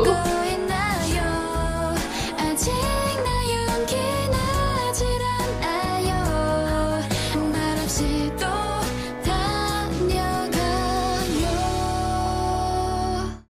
Oh.